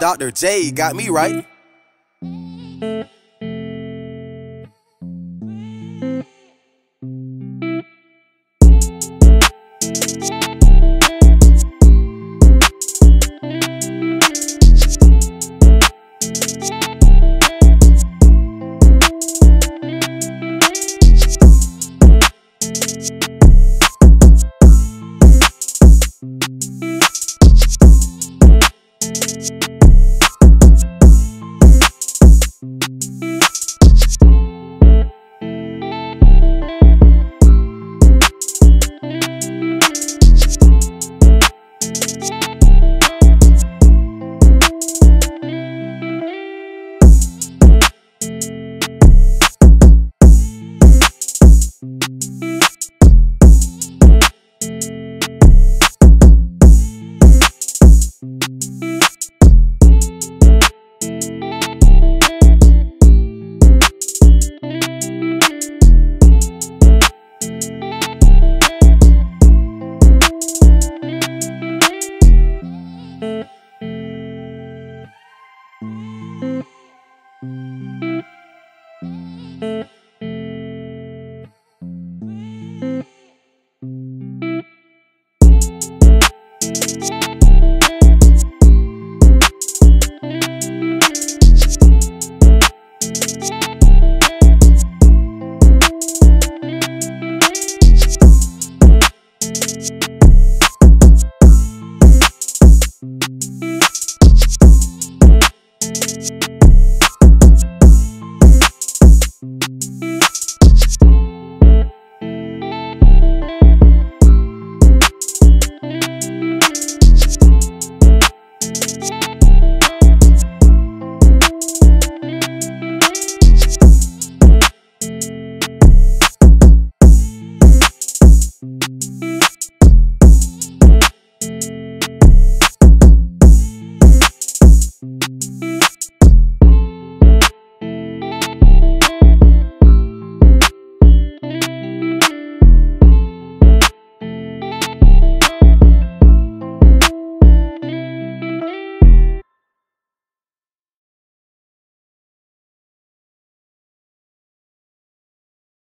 Dr. J got me right.